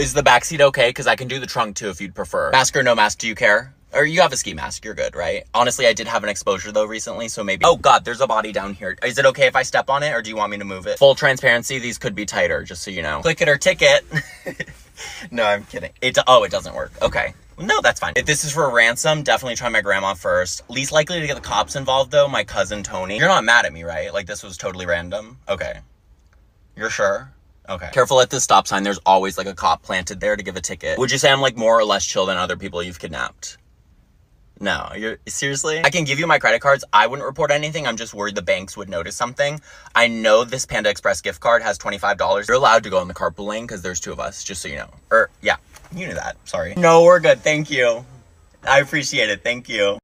Is the back seat okay? Because I can do the trunk too if you'd prefer. Mask or no mask, do you care? Or you have a ski mask, you're good, right? Honestly, I did have an exposure though recently, so maybe. Oh god, there's a body down here. Is it okay if I step on it or do you want me to move it? Full transparency, these could be tighter, just so you know. Click it or ticket. no, I'm kidding. It, oh, it doesn't work. Okay. No, that's fine. If this is for ransom, definitely try my grandma first. Least likely to get the cops involved though, my cousin Tony. You're not mad at me, right? Like this was totally random? Okay. You're sure? Okay. Careful at the stop sign. There's always like a cop planted there to give a ticket. Would you say I'm like more or less chill than other people you've kidnapped? No, you're seriously? I can give you my credit cards. I wouldn't report anything. I'm just worried the banks would notice something. I know this Panda Express gift card has $25. You're allowed to go in the carpool lane because there's two of us, just so you know. Or, yeah, you knew that. Sorry. No, we're good. Thank you. I appreciate it. Thank you.